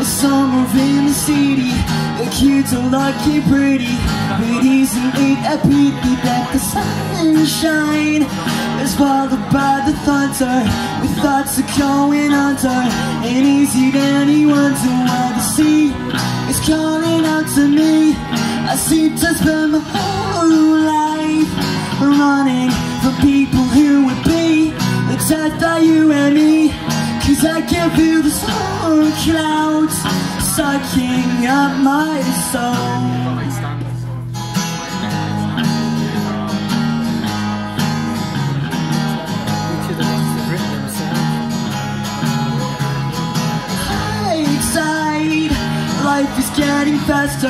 Inside Somewhere in the city. The kids are lucky pretty. But isn't it a pity that the sunshine Is followed by the thunder With thoughts are going under. And is it any wonder why the sea Is calling out to me. I seem to spend my whole life Running from people who would be The death of you and me. Cause I can't feel the storm clouds Sucking up my soul. Inside, life is getting faster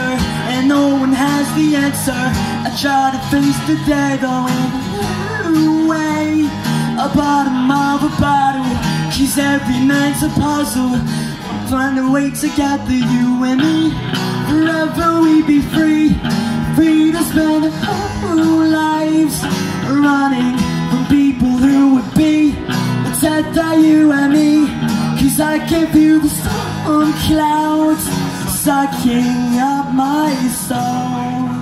And no one has the answer. I try to face the day though in a new way A bottom of a bottle Cause every night's a puzzle. Find a way to together, you and me. Forever we be free. Free to spend our whole lives Running from people who would be death of you and me. Cause I can feel the storm clouds Sucking up my soul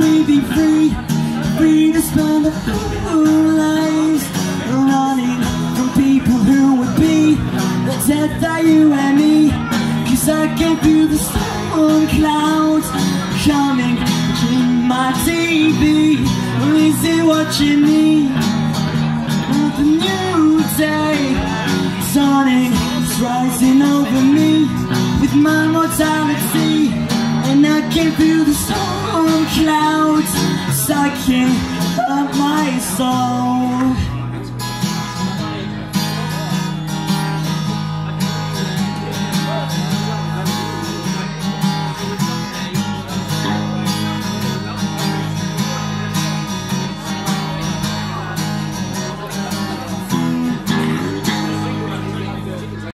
We be free. Free to spend our lives Running from people who would be The death of you and me. Cause I can feel the storm clouds Coming to my TV Is it watching me? The new day. It's rising over me. With my mortality can feel the storm clouds. Sucking up my soul